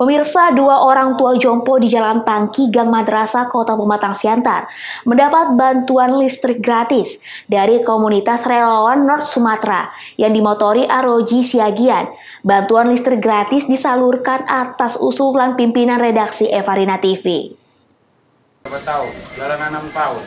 Pemirsa, dua orang tua jompo di Jalan Tangki Gang Madrasah Kota Pematang Siantar mendapat bantuan listrik gratis dari komunitas relawan North Sumatera yang dimotori Aroji Siagian. Bantuan listrik gratis disalurkan atas usulan pimpinan redaksi Evarina TV. Berapa tahun? Jalan 6 tahun.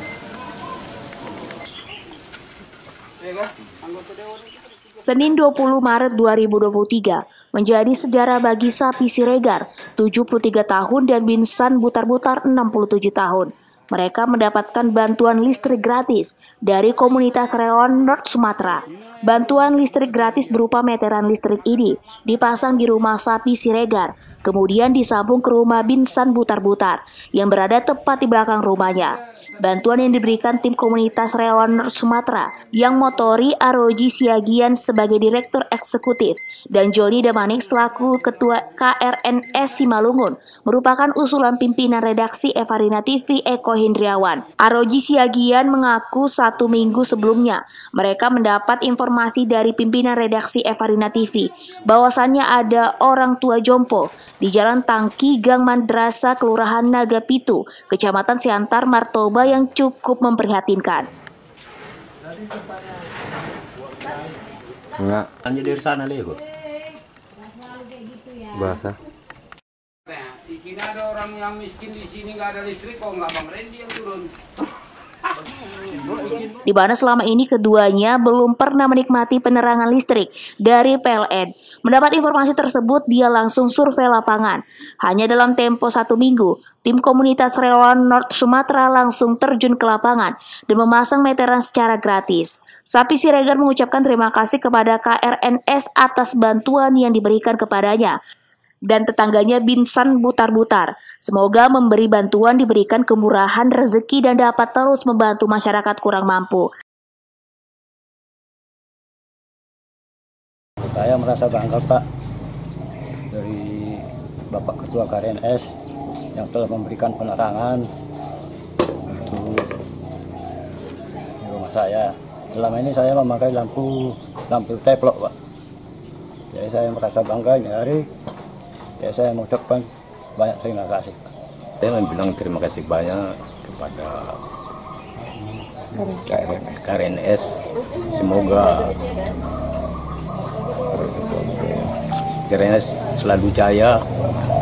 Senin 20 Maret 2023 menjadi sejarah bagi Sapi Siregar, 73 tahun dan Binsan Butar-Butar 67 tahun. Mereka mendapatkan bantuan listrik gratis dari komunitas relawan North Sumatera. Bantuan listrik gratis berupa meteran listrik ini dipasang di rumah Sapi Siregar, kemudian disambung ke rumah Binsan Butar-Butar yang berada tepat di belakang rumahnya. Bantuan yang diberikan tim komunitas relawan Sumatera yang motori Aroji Siagian sebagai Direktur Eksekutif dan Joni Damanik selaku Ketua KRNS Simalungun merupakan usulan pimpinan redaksi Evarina TV Eko Hindriawan. Aroji Siagian mengaku satu minggu sebelumnya mereka mendapat informasi dari pimpinan redaksi Evarina TV bahwasannya ada orang tua jompo di Jalan Tangki Gang Madrasah Kelurahan Nagapitu, Kecamatan Siantar, Martoba yang cukup memprihatinkan. Enggak, Hanya dari sana lego. bahasa. Di sini ada orang yang miskin di sini nggak ada listrik kok nggak Bang Randy yang turun. Di mana selama ini keduanya belum pernah menikmati penerangan listrik dari PLN. Mendapat informasi tersebut, dia langsung survei lapangan. Hanya dalam tempo satu minggu, tim komunitas relawan North Sumatera langsung terjun ke lapangan dan memasang meteran secara gratis. Sapi Siregar mengucapkan terima kasih kepada KRNS atas bantuan yang diberikan kepadanya dan tetangganya Binsan Butar-Butar. Semoga memberi bantuan diberikan kemurahan rezeki dan dapat terus membantu masyarakat kurang mampu. Saya merasa bangga Pak dari Bapak Ketua KRNS yang telah memberikan penerangan untuk di rumah saya. Selama ini saya memakai lampu lampu teplok Pak. Jadi saya merasa bangga ini hari. Ya saya mengucapkan banyak terima kasih. Saya bilang terima kasih banyak kepada KRNS. KRNS. Semoga KRNS selalu jaya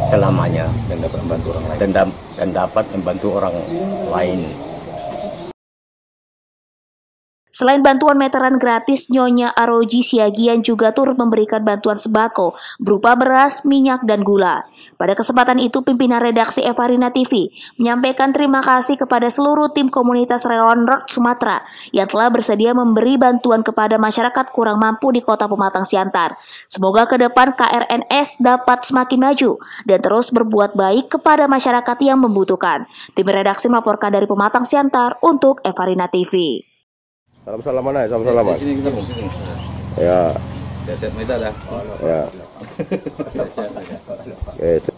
selamanya dan dapat membantu orang lain dan dapat membantu orang lain. Selain bantuan meteran gratis, Nyonya Aroji Siagian juga turut memberikan bantuan sembako berupa beras, minyak, dan gula. Pada kesempatan itu, pimpinan redaksi Evarina TV menyampaikan terima kasih kepada seluruh tim komunitas relawan North Sumatera yang telah bersedia memberi bantuan kepada masyarakat kurang mampu di kota Pematang Siantar. Semoga ke depan KRNS dapat semakin maju dan terus berbuat baik kepada masyarakat yang membutuhkan. Tim redaksi melaporkan dari Pematang Siantar untuk Evarina TV. Salam salaman aja, salam salaman. sini kita Ya, Saya set dah. ya. Oke,